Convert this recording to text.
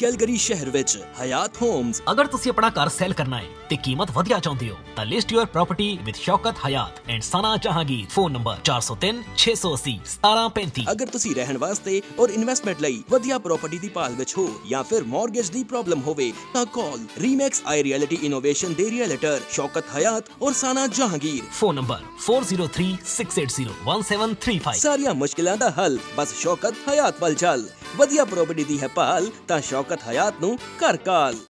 Calgary ਸ਼ਹਿਰ ਵਿੱਚ ਹਯਾਤ homes ਅਗਰ ਤੁਸੀਂ ਆਪਣਾ ਘਰ ਸੈਲ ਕਰਨਾ ਹੈ ਤੇ ਕੀਮਤ ਵਧੀਆ ਚਾਹੁੰਦੇ ਹੋ ਤਾਂ list your property with Shaukat Hayat and Sana Jahangir phone number 4036 680 1735 ਅਗਰ ਤੁਸੀਂ ਰਹਿਣ ਵਾਸਤੇ ਔਰ ਇਨਵੈਸਟਮੈਂਟ ਲਈ ਵਧੀਆ ਪ੍ਰਾਪਰਟੀ ਦੀ ਭਾਲ ਵਿੱਚ ਹੋ ਜਾਂ ਫਿਰ ਮਾਰਗੇਜ ਦੀ ਪ੍ਰੋਬਲਮ ਹੋਵੇ ਤਾਂ call Remax i realty innovation ਦੇ ਰੀਅਲਟਰ ਸ਼ੌਕਤ ਹਯਾਤ ਔਰ ਸਾਨਾ ਜਹਾਂਗੀਰ ਫੋਨ ਨੰਬਰ 4036801735 ਸਾਰੀਆਂ ਮੁਸ਼ਕਿਲਾਂ ਦਾ ਹੱਲ ਬਸ ਸ਼ੌਕਤ ਹਯਾਤ ਵੱਲ ਚੱਲ ਵਧੀਆ ਪ੍ਰਾਪਰਟੀ ਦੀ ਹੈ ਭਾਲ ਤਾਂ ਸ਼ੌਕਤ ਹਯਾਤ ਨੂੰ ਘਰ ਕਾਲ।